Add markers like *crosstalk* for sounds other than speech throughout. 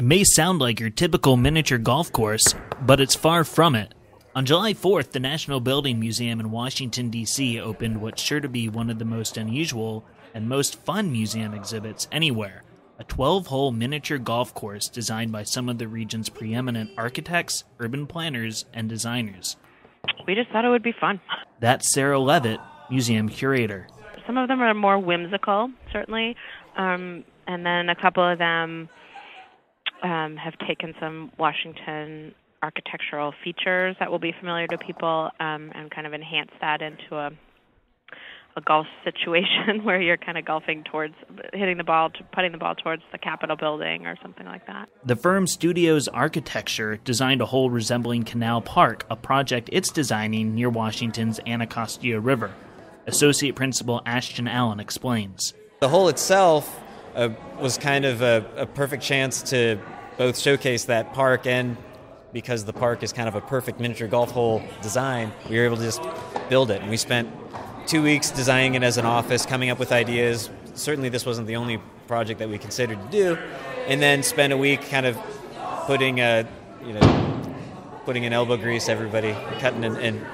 It may sound like your typical miniature golf course, but it's far from it. On July 4th, the National Building Museum in Washington, D.C. opened what's sure to be one of the most unusual and most fun museum exhibits anywhere a 12 hole miniature golf course designed by some of the region's preeminent architects, urban planners, and designers. We just thought it would be fun. That's Sarah Leavitt, museum curator. Some of them are more whimsical, certainly, um, and then a couple of them um, have taken some Washington architectural features that will be familiar to people um, and kind of enhance that into a a golf *laughs* situation *laughs* where you're kind of golfing towards hitting the ball, putting the ball towards the Capitol building or something like that. The firm Studios Architecture designed a hole resembling Canal Park, a project it's designing near Washington's Anacostia River. Associate Principal Ashton Allen explains. The hole itself uh, was kind of a, a perfect chance to both showcase that park and because the park is kind of a perfect miniature golf hole design, we were able to just build it. And we spent two weeks designing it as an office, coming up with ideas. Certainly, this wasn't the only project that we considered to do. And then spend a week kind of putting a, you know, putting in elbow grease, everybody cutting and and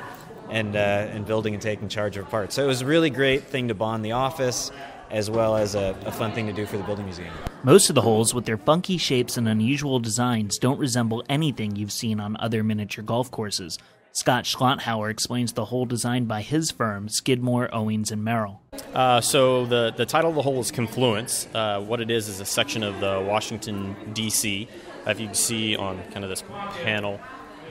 and, uh, and building and taking charge of parts. So it was a really great thing to bond the office as well as a, a, fun thing to do for the building museum. Most of the holes, with their funky shapes and unusual designs, don't resemble anything you've seen on other miniature golf courses. Scott Schlotthauer explains the hole designed by his firm, Skidmore, Owings, and Merrill. Uh, so the, the title of the hole is Confluence. Uh, what it is is a section of the Washington, D.C. If you can see on kind of this panel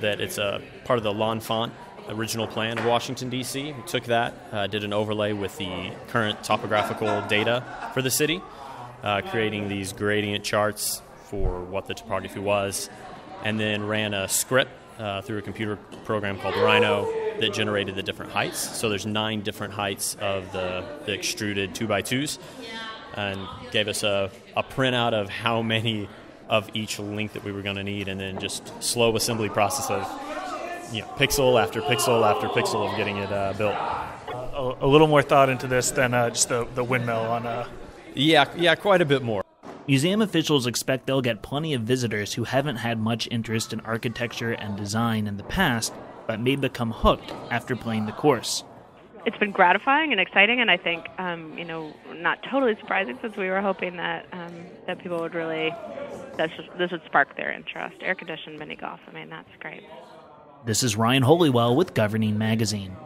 that it's a part of the L'Enfant original plan of Washington, D.C. We took that, uh, did an overlay with the current topographical data for the city, uh, creating these gradient charts for what the topography was, and then ran a script uh, through a computer program called Rhino that generated the different heights. So there's nine different heights of the, the extruded 2x2s and gave us a, a printout of how many of each length that we were going to need and then just slow assembly process of you know, pixel after pixel after pixel of getting it uh, built. A, a, little more thought into this than uh, just the, the windmill on. Uh... Yeah, yeah, quite a bit more. Museum officials expect they'll get plenty of visitors who haven't had much interest in architecture and design in the past, but may become hooked after playing the course. It's been gratifying and exciting, and I think um, you know not totally surprising since we were hoping that um, that people would really this this would spark their interest. Air conditioned mini golf, I mean that's great. This is Ryan Holeywell with Governing Magazine.